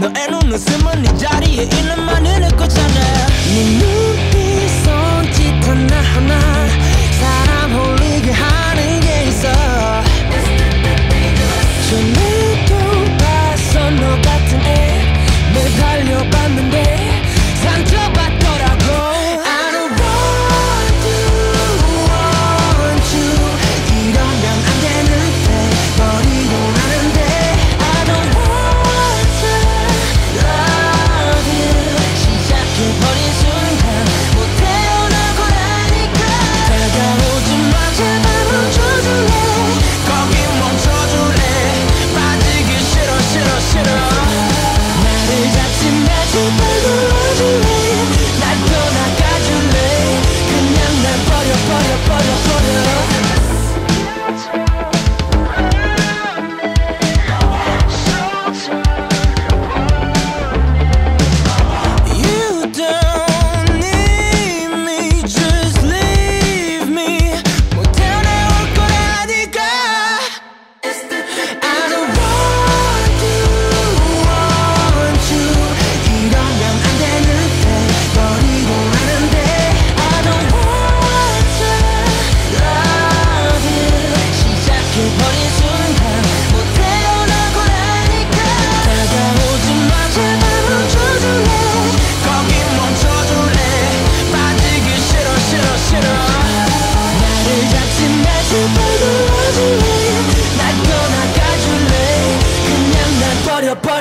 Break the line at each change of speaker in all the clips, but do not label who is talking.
너의
눈웃음은 이 자리에 있는 많은 꽃잖아. 네 눈빛 손짓 하나하나 사람 홀리게 하는 게 있어. 전에도 봤어 너 같은 애 매달려봤는데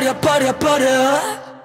버려 버려 버려.